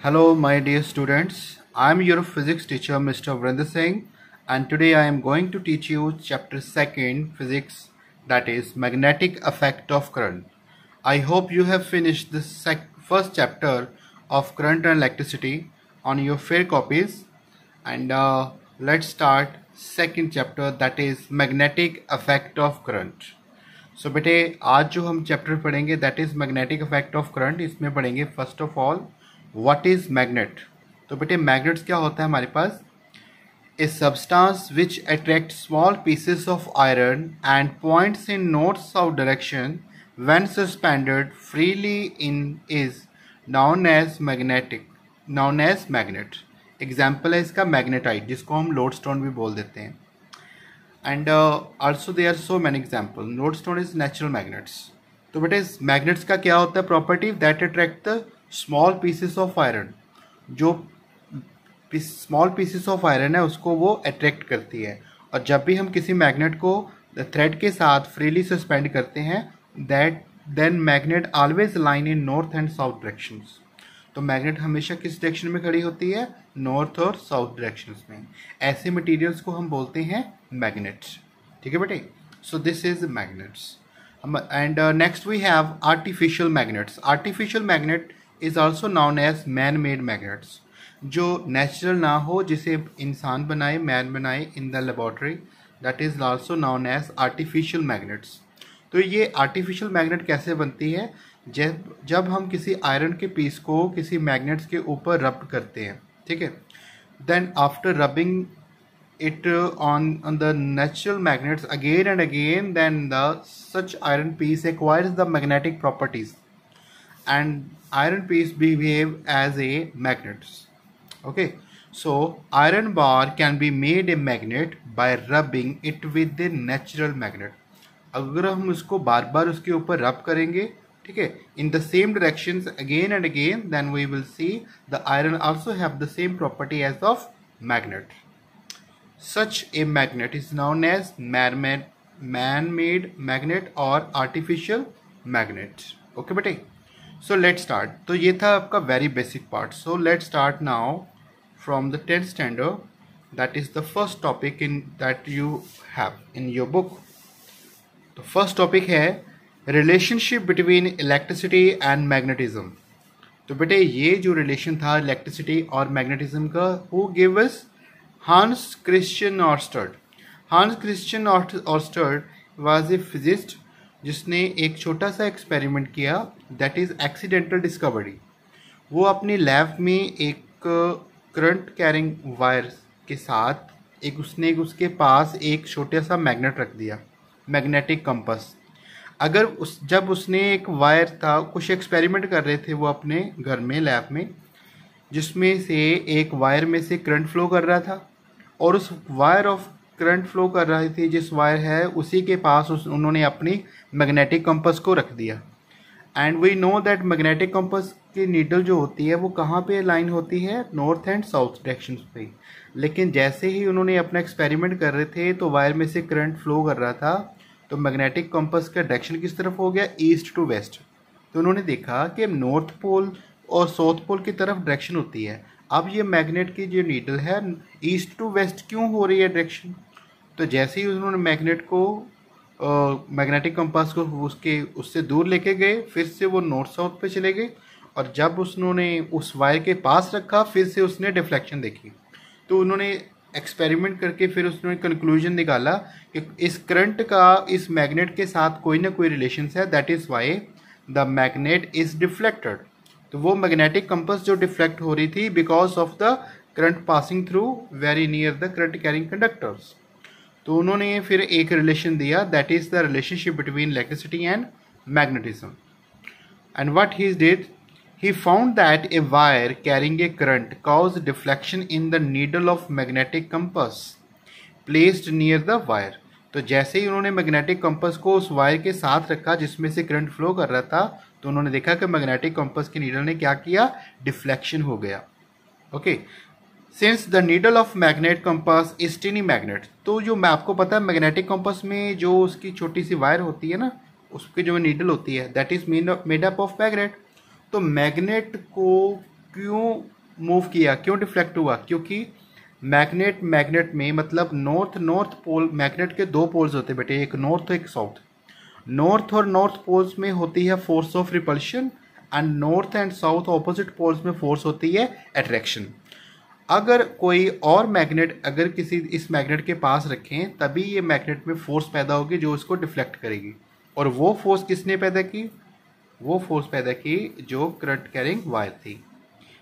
Hello, my dear students. I am your physics teacher, Mr. Vrinder Singh, and today I am going to teach you chapter 2nd physics that is magnetic effect of current. I hope you have finished the first chapter of current and electricity on your fair copies and uh, let's start second chapter that is magnetic effect of current. So so, बेटे आज जो हम chapter पढ़ेंगे that is magnetic effect of current इसमें पढ़ेंगे first of all what is magnet तो बेटे magnets क्या होता है हमारे पास? A substance which attract small pieces of iron and points in north south direction when suspended freely in is known as magnetic known as magnet example है इसका magnetite जिसको हम लोड स्टोन भी बोल देते हैं। And also they are so many example lodestone is natural magnets तो बेटे मैग्नेट्स का क्या होता है property that attract the small pieces of iron जो स्मॉल पीसेस ऑफ़ आयरन है, उसको वो अट्रैक्ट करती है। और जब भी हम किसी मैग्नेट को थ्रेड के साथ फ्रीली सस्पेंड करते हैं that then magnet always line in north and south directions तो मैग्नेट हमेशा किस डायरेक्शन में खड़ी होती है? नॉर्थ और साउथ डायरेक्शन में। ऐसे मटेरियल्स को हम बोलते हैं मैग्नेट्स ठीक है बेटे? So this is magnets and next we have artificial magnets artificial magnet is also known as man made magnets जो नेचुरल ना हो जिसे इंसान बनाए मैन बनाए in the laboratory that is also known as artificial magnets तो ये artificial magnet कैसे बनती है? जब जब हम किसी आयरन के पीस को किसी मैग्नेट्स के ऊपर रब करते हैं ठीक है? Then after rubbing it uh, on on the natural magnets again and again then the such iron piece acquires the properties. and iron piece behave as a magnet okay so iron bar can be made a magnet by rubbing it with the natural magnet अगर हम उसको बार बार उसके ऊपर rub करेंगे ठीक है in the same direction again and again then we will see the iron also have the same property as of magnet such a magnet is known as man-made magnet or artificial magnet okay bete so let start तो ये था आपका very basic part so let start now from the tenth standard that is the first topic in that you have in your book तो first topic है relationship between electricity and magnetism तो बेटे, ये जो रिलेशन था electricity और magnetism का who give us Hans Christian Oersted Hans Christian Oersted was a physicist जिसने एक छोटा सा एक्सपेरिमेंट किया दैट इज़ एक्सीडेंटल डिस्कवरी वो अपनी लैब में एक करंट कैरिंग वायर के साथ एक उसने उसके पास एक छोटा सा मैग्नेट रख दिया मैग्नेटिक कंपस अगर उस, जब उसने एक वायर था, कुछ एक्सपेरिमेंट कर रहे थे वो अपने घर में लैब में, जिसमें से एक वायर में से करंट फ्लो कर रहा था, और उस वायर ऑफ़ करंट फ्लो कर रही थी, जिस वायर है, उसी के पास उस, उन्होंने अपनी मैग्नेटिक कंपस को रख दिया। And we know that magnetic compass की नीडल जो होती है, वो कहाँ पे लाइन होती है? नॉर्थ एंड साउथ डायरेक्शन पे। लेकिन जैसे ही उन्होंने अपना एक्सपेरिमेंट कर रहे थे तो वायर में से करंट फ्लो कर रहा था तो मैग्नेटिक कंपस का डायरेक्शन किस तरफ़ हो गया? ईस्ट टू वेस्ट तो उन्होंने देखा कि नॉर्थ पोल और साउथ पोल की तरफ़ डायरेक्शन होती है। अब ये मैग्नेट की जो नीडल है, ईस्ट टू वेस्ट क्यों हो रही है डायरेक्शन तो जैसे ही उन्होंने मैग्नेट को मैग्नेटिक कंपास को उसके, उससे दूर लेके गए, फिर से वो नॉर्थ साउथ पे चले गए, और जब उसने उस वायर के पास रखा, फिर से उसने डिफ्लेक्शन देखी। तो उन्होंने एक्सपेरिमेंट करके फिर उसने कंक्लूजन निकाला कि इस करंट का, इस मैग्नेट के साथ कोई ना कोई रिलेशन है that is why the magnet is deflected तो वो मैग्नेटिक कंपस जो डिफ्लेक्ट हो रही थी because of the current passing through very near the current carrying conductors तो उन्होंने फिर एक रिलेशन दिया that is the relationship between electricity and magnetism and what he did he found that a wire carrying a current caused deflection in the needle of magnetic compass placed near the wire. तो जैसे ही उन्होंने magnetic compass को उस wire के साथ रखा, जिसमें से करंट फ्लो कर रहा था तो उन्होंने देखा कि मैग्नेटिक कंपस की नीडल ने क्या किया? डिफ्लेक्शन हो गया। Okay since the needle of magnet compass is tiny magnet तो जो मैं आपको पता है मैग्नेटिक कंपस में जो उसकी छोटी सी वायर होती है ना, उसकी जो नीडल होती है that is made up of magnet तो मैग्नेट को क्यों मूव किया? क्यों डिफ्लेक्ट हुआ? क्योंकि मैग्नेट मैग्नेट में मतलब नॉर्थ नॉर्थ पोल मैग्नेट के दो पोल्स होते हैं बेटे, एक नॉर्थ एक साउथ नॉर्थ और नॉर्थ पोल्स में होती है force of repulsion and north and south opposite poles में फोर्स होती है अट्रैक्शन अगर कोई और मैग्नेट अगर किसी इस मैग्नेट के पास रखें, तभी ये मैग्नेट में फोर्स पैदा होगी जो इसको डिफ्लेक्ट करेगी. और वो फोर्स किसने पैदा की? वो फोर्स पैदा की जो करंट कैरिंग वायर थी.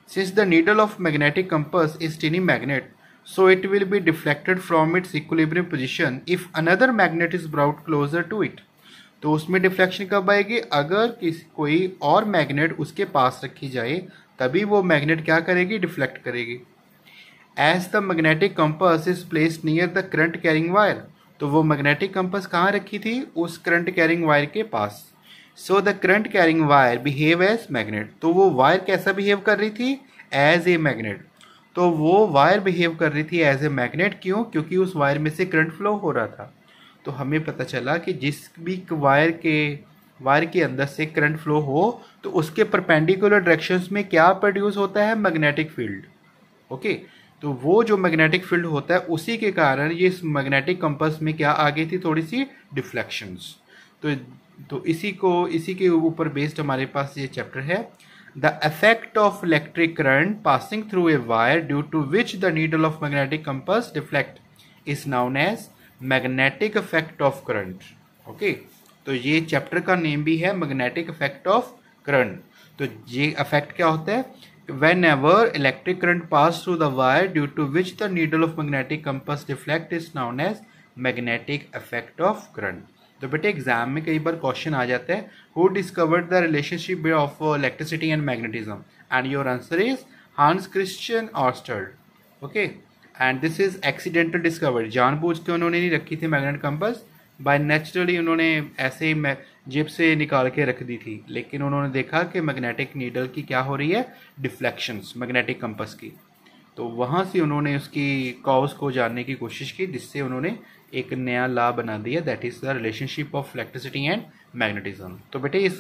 Since the needle of magnetic compass is tiny magnet so it will be deflected from its equilibrium position if another magnet is brought closer to it. तो उसमें डिफ्लेक्शन कब आएगी? अगर किसी, कोई और मैग्नेट उसके पास रखी जाए, तभी वो मैग्नेट क्या करेगी? डिफ्लेक्ट करेगी। As the magnetic compass is place near the current carrying wire तो वो मैग्नेटिक कंपस कहाँ रखी थी? उस करंट कैरिंग वायर के पास। So the current carrying wire behave as magnet तो वो वायर कैसा बिहेव कर रही थी? एज ए मैग्नेट तो वो वायर बिहेव कर रही थी एज ए मैग्नेट क्यों? क्योंकि उस वायर में से करंट फ्लो हो रहा था। तो हमें पता चला कि जिस भी वायर के वायर के अंदर से करंट फ्लो हो तो उसके परपेंडिकुलर डायरेक्शंस में क्या प्रोड्यूस होता है? मैग्नेटिक फ़ील्ड ओके तो वो जो मैग्नेटिक फ़ील्ड होता है, उसी के कारण ये इस मैग्नेटिक कंपस में क्या आ गई थी? थोड़ी सी डिफ्लेक्शंस तो तो इसी को, इसी के ऊपर बेस्ड हमारे पास ये चैप्टर है। The effect of electric current passing through a wire due to which the needle of magnetic compass deflect is known as magnetic effect of current okay तो ये चैप्टर का नेम भी है मैग्नेटिक इफ़ेक्ट ऑफ़ करंट तो ये effect क्या होता है? Whenever electric current pass through the wire due to which the needle of magnetic compass reflect is known as magnetic effect of current तो बेटे एग्ज़ाम में कई बार क्वेश्चन आ जाता है who discovered the relationship of electricity and magnetism and your answer is Hans Christian ऑस्टर्ड okay and this is accidental discovery जानबूझ के उन्होंने नहीं रखी थी मैग्नेट कंपस बाय नेचुरली उन्होंने ऐसे ही जेब से निकाल के रख दी थी। लेकिन उन्होंने देखा कि मैग्नेटिक नीडल की क्या हो रही है? डिफ्लेक्शंस मैग्नेटिक कंपस की। तो वहाँ से उन्होंने उसकी कॉज को जानने की कोशिश की, जिससे उन्होंने एक नया ला बना दिया that is the relationship of electricity and magnetism तो बेटे, इस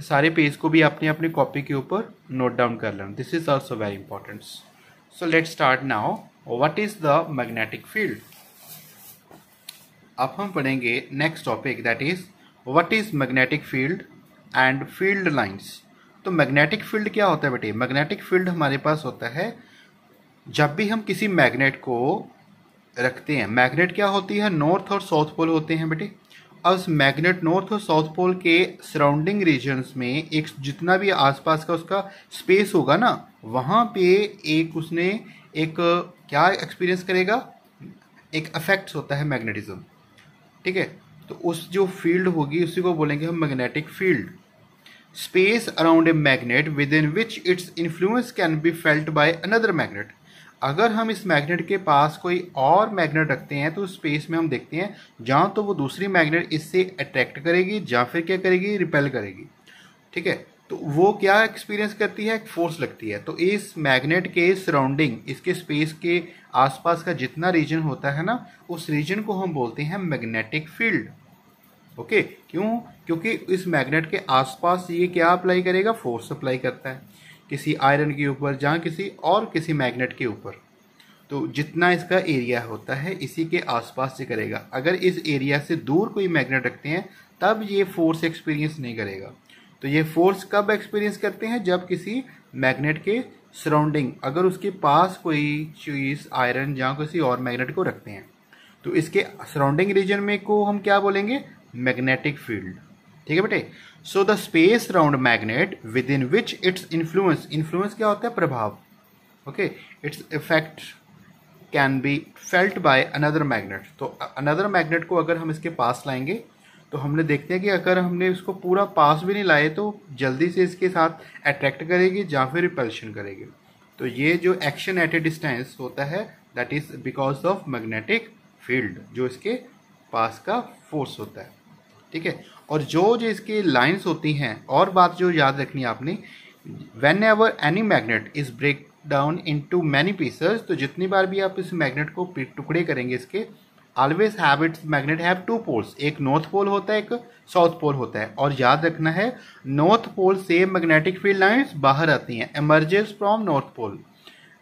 सारे पेज को भी अपने अपनी कॉपी के ऊपर नोट डाउन कर लेना। This is also very important so let start now what is the magnetic field अब हम पढ़ेंगे next topic that is what is magnetic field and field lines तो मैग्नेटिक फ़ील्ड क्या होता है बेटे? मैग्नेटिक फ़ील्ड हमारे पास होता है, जब भी हम किसी मैग्नेट को रखते हैं मैग्नेट क्या होती है? नॉर्थ और साउथ पोल होते हैं बेटे। अब मैग्नेट नॉर्थ और साउथ पोल के सराउंडिंग रीजन्स में एक जितना भी आसपास का उसका स्पेस होगा ना, वहाँ पे एक उसने एक, क्या एक्सपीरियंस करेगा? एक अफेक्ट होता है मैग्नेटिज्म ठीक है? तो उस जो फ़ील्ड होगी, उसी को बोलेंगे हम magnetic field space around a magnet within which its influence can be felt by another magnet अगर हम इस मैग्नेट के पास कोई और मैग्नेट रखते हैं तो स्पेस में हम देखते हैं, जहाँ तो वो दूसरी मैग्नेट इससे अट्रैक्ट करेगी या फिर क्या करेगी? रिपेल करेगी, ठीक है? तो वो क्या एक्सपीरियंस करती है? फोर्स लगती है। तो इस मैग्नेट के सराउंडिंग इसके स्पेस के आसपास का जितना रीजन होता है ना, उस रीजन को हम बोलते हैं मैग्नेटिक फ़ील्ड ओके क्यों? क्योंकि इस मैग्नेट के आसपास ये क्या अप्लाई करेगा? फोर्स अप्लाई करता है। किसी आयरन के ऊपर जहाँ किसी और किसी मैग्नेट के ऊपर। तो जितना इसका एरिया होता है, इसी के आसपास से करेगा। अगर इस एरिया से दूर कोई मैग्नेट रखते हैं, तब ये फोर्स एक्सपीरियंस नहीं करेगा। तो ये फोर्स कब एक्सपीरियंस करते हैं? जब किसी मैग्नेट के सराउंडिंग अगर उसके पास कोई चीज़ आयरन या किसी और मैग्नेट को रखते हैं तो इसके सराउंडिंग रीजन में को हम क्या बोलेंगे? मैग्नेटिक फ़ील्ड ठीक है बेटे? So the space round magnet within which its influence influence क्या होता है? प्रभाव. Okay its effect can be felt by another magnet तो अनदर मैग्नेट को अगर हम इसके पास लाएँगे तो हमने देखते हैं कि अगर हमने इसको पूरा पास भी नहीं लाए तो जल्दी से इसके साथ अट्रैक्ट करेगी या फिर रिपल्शन करेगी। तो ये जो एक्शन एट ए डिस्टेंस होता है that is because of magnetic field जो इसके पास का फोर्स होता है। ठीक है? और जो जो इसके लाइंस होती हैं, और बात जो याद रखनी है आपने whenever any magnet is break down into many pieces तो जितनी बार भी आप इस मैग्नेट को टुकड़े करेंगे इसके always have its magnet have two poles एक नॉर्थ पोल होता है, एक साउथ पोल होता है। और याद रखना है नॉर्थ पोल से मैग्नेटिक फ़ील्ड लाइंस बाहर आती हैं emerges from north pole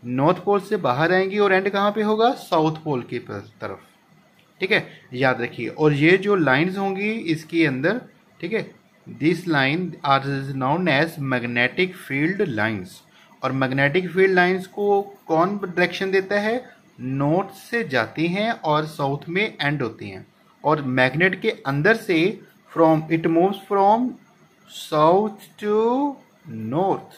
north pole से बाहर आएँगी और एंड कहाँ पे होगा? साउथ पोल की तरफ़। ठीक है? याद रखिए। और ये जो लाइंस होंगी इसके अंदर, ठीक है? This line are is known as magnetic field lines और मैग्नेटिक फ़ील्ड लाइंस को कौन डायरेक्शन देता है? नॉर्थ से जाती हैं और साउथ में एंड होती हैं। और मैग्नेट के अंदर से from it moves from south to north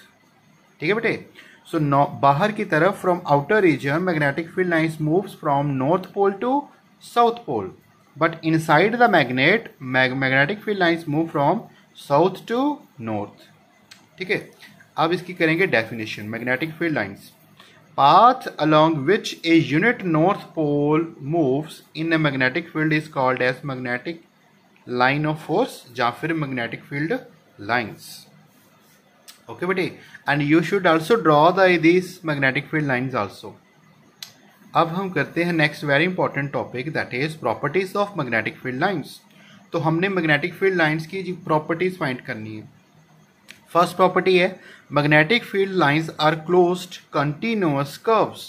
ठीक है बेटे? सो so, बाहर की तरफ़ from outer region magnetic field lines moves from north pole to south pole but inside the magnet magnetic field lines move from south to north ठीक है? अब इसकी करेंगे definition magnetic field lines path along which a unit north pole moves in a magnetic field is called as magnetic line of force या फिर magnetic field lines okay बेटे and you should also draw the these magnetic field lines also अब हम करते हैं next very important topic that is properties of magnetic field lines तो हमने magnetic field lines की प्रॉपर्टीज़ फाइंड करनी है फ़र्स्ट प्रॉपर्टी है magnetic field lines are closed continuous curves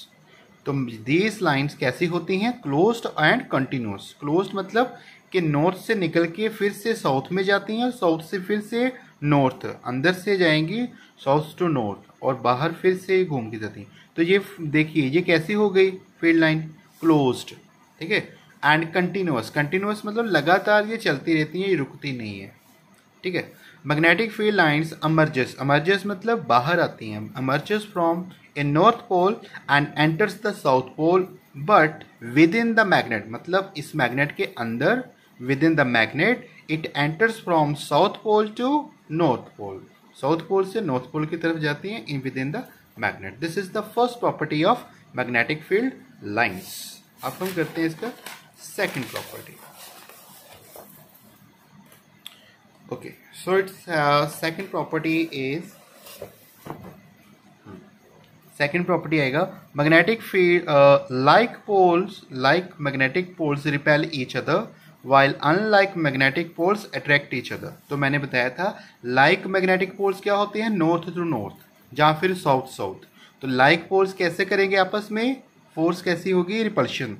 तो दीज लाइंस कैसी होती हैं? क्लोज्ड एंड कंटिन्यूस क्लोज्ड मतलब कि नॉर्थ से निकल के फिर से साउथ में जाती हैं साउथ से फिर से नॉर्थ अंदर से जाएँगी साउथ टू नॉर्थ और बाहर फिर से घूम के जाती हैं। तो ये देखिए, ये कैसी हो गई फ़ील्ड लाइन क्लोज्ड ठीक है? एंड कंटिन्यूस कंटिन्यूस मतलब लगातार ये चलती रहती हैं, ये रुकती नहीं है। ठीक है? Magnetic field lines emerges emerges मतलब बाहर आती हैं। Emerges from a north pole and enters the south pole but within the magnet मतलब इस मैग्नेट के अंदर within the magnet it enters from south pole to north pole south pole से north pole की तरफ़ जाती हैं in within the magnet this is the first property of magnetic field lines अब हम करते हैं इसका second property okay okay. So its uh, second property is second property आएगा magnetic field uh, like poles like magnetic poles repel each other while unlike magnetic poles attract each other तो मैंने बताया था like magnetic poles क्या होते हैं north to north या फिर south south तो like poles कैसे करेंगे आपस में force कैसी होगी repulsion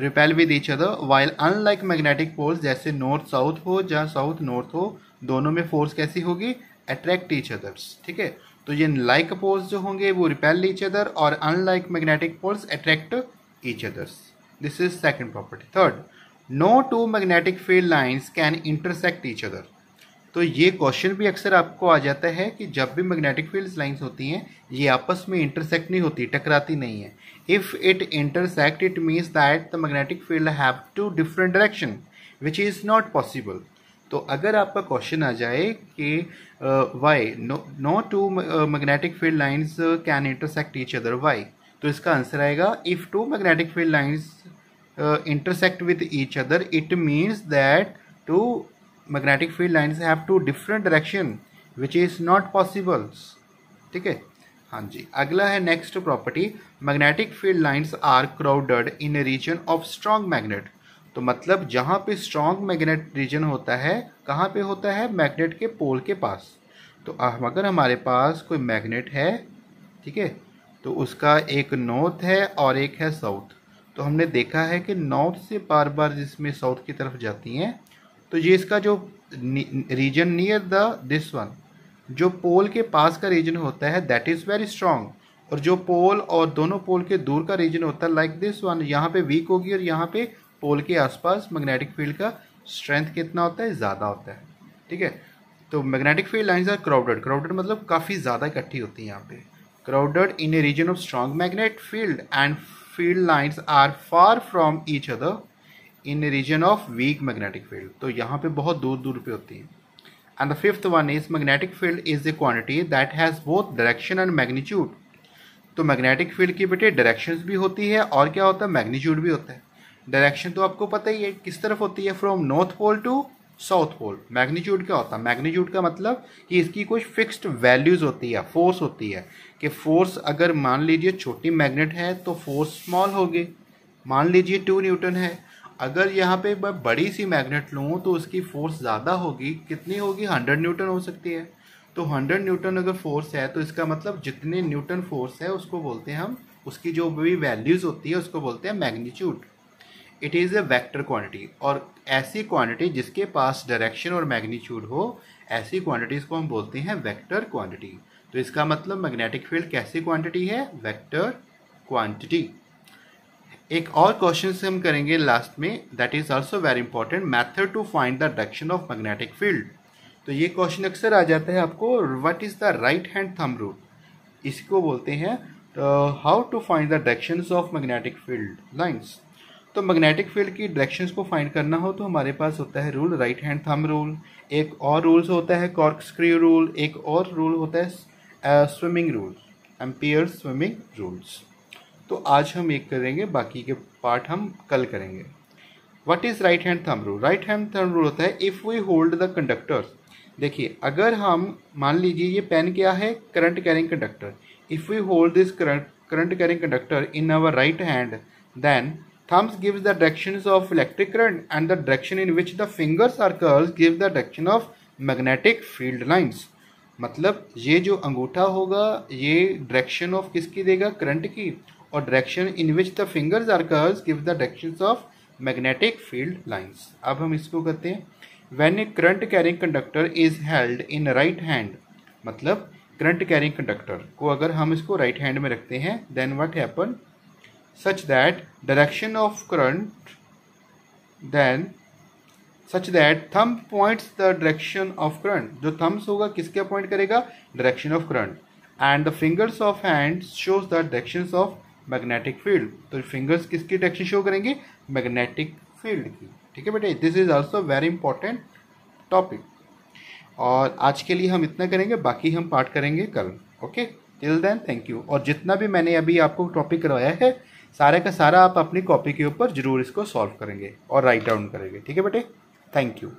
repel with each other while unlike magnetic poles जैसे नॉर्थ साउथ हो जहाँ साउथ नॉर्थ हो दोनों में फोर्स कैसी होगी? अट्रैक्ट ईच अदर्स ठीक है? तो ये लाइक पोल्स जो होंगे, वो रिपेल ईच अदर और unlike magnetic poles attract each others this is second property third no two magnetic field lines can intersect each other तो ये क्वेश्चन भी अक्सर आपको आ जाता है कि जब भी मैग्नेटिक फ़ील्ड लाइंस होती हैं, ये आपस में इंटरसेक्ट नहीं होती, टकराती नहीं है। If it intersect it means that the magnetic field have two different direction which is not possible तो अगर आपका क्वेश्चन आ जाए कि why no two magnetic field lines can intersect each other why तो इसका आंसर आएगा if two magnetic field lines intersect with each other it means that two magnetic field lines have two different direction which is not possible ठीक है? हाँ जी। अगला है next property magnetic field lines are crowded in region of strong magnet तो मतलब जहाँ पे स्ट्रॉन्ग मैग्नेट रीजन होता है, कहाँ पे होता है? मैग्नेट के पोल के पास। तो अगर हमारे पास कोई मैग्नेट है, ठीक है? तो उसका एक नॉर्थ है और एक है साउथ तो हमने देखा है कि नॉर्थ से बार बार जिसमें साउथ की तरफ़ जाती हैं तो ये इसका जो region near the this one जो पोल के पास का रीजन होता है दैट इज़ वेरी स्ट्रॉन्ग और जो पोल और दोनों पोल के दूर का रीजन होता है लाइक दिस वन यहाँ पे वीक होगी और यहाँ पे पोल के आसपास मैग्नेटिक फ़ील्ड का स्ट्रेंथ कितना होता है? ज़्यादा होता है। ठीक है? तो magnetic field lines are crowded crowded मतलब काफ़ी ज़्यादा इकट्ठी होती है यहाँ पे। Crowded in a region of strong magnet field and field lines are far from each other in a region of weak magnetic field तो यहाँ पे बहुत दूर दूर पे होती है। And the fifth one is magnetic field is a quantity that has both direction and magnitude तो मैग्नेटिक फ़ील्ड की बेटे डायरेक्शंस भी होती है और क्या होता है? मैग्नीट्यूड भी होता है। डायरेक्शन तो आपको पता ही है, किस तरफ़ होती है from north pole to south pole magnitude क्या होता है? मैग्नीट्यूड का मतलब कि इसकी कुछ फिक्स्ड वैल्यूज़ होती है फोर्स होती है। कि फोर्स अगर मान लीजिए छोटी मैग्नेट है तो फोर्स स्मॉल होगी। मान लीजिए टू न्यूटन है। अगर यहाँ पे मैं बड़ी सी मैग्नेट लूँ तो उसकी फोर्स ज़्यादा होगी। कितनी होगी? हंड्रेड न्यूटन हो सकती है। तो हंड्रेड न्यूटन अगर फोर्स है तो इसका मतलब जितने न्यूटन फोर्स है, उसको बोलते हैं हम, उसकी जो भी वैल्यूज़ होती है, उसको बोलते हैं magnitude it is a vector quantity और ऐसी क्वांटिटी जिसके पास डायरेक्शन और मैग्नीट्यूड हो, ऐसी क्वांटिटीज को हम बोलते हैं वेक्टर क्वांटिटी तो इसका मतलब मैग्नेटिक फ़ील्ड कैसी क्वांटिटी है? वेक्टर क्वांटिटी एक और क्वेश्चन से हम करेंगे लास्ट में that is also very important method to find the direction of magnetic field तो ये क्वेश्चन अक्सर आ जाता है आपको what is the right hand thumb rule इसको बोलते हैं how to find the direction of magnetic field lines तो मैग्नेटिक फ़ील्ड की डायरेक्शंस को फाइंड करना हो तो हमारे पास होता है rule right hand thumb rule एक और रूल्स होता है कॉर्क स्क्रू रूल एक और रूल होता है swimming rule Ampere swimming rules तो आज हम एक करेंगे, बाकी के पार्ट हम कल करेंगे. What is right hand thumb rule right hand thumb rule होता है if we hold the conductors देखिए, अगर हम, मान लीजिए ये पेन क्या है? Current carrying conductor if we hold this current current carrying conductor in our right hand then thumbs gives the directions of electric current and the direction in which the fingers are curled gives the direction of magnetic field lines. मतलब ये जो अंगूठा होगा, ये direction of किसकी देगा? Current की। और direction in which the fingers are curves give the direction of magnetic field lines अब हम इसको कहते हैं। When a current carrying conductor is held in right hand मतलब करंट कैरिंग कंडक्टर को अगर हम इसको राइट right हैंड में रखते हैं then what happen such that direction of current then such that thumb points the direction of current जो thumbs होगा किसके पॉइंट करेगा direction of current and the fingers of hands shows the directions of magnetic field तो fingers किसकी direction show करेंगे magnetic field की ठीक है बेटे this is also very important topic और आज के लिए हम इतना करेंगे बाकी हम पार्ट करेंगे कल okay till then thank you और जितना भी मैंने अभी आपको टॉपिक करवाया है सारे का सारा आप अपनी कॉपी के ऊपर ज़रूर इसको सॉल्व करेंगे और राइट डाउन करेंगे। ठीक है बेटे? Thank you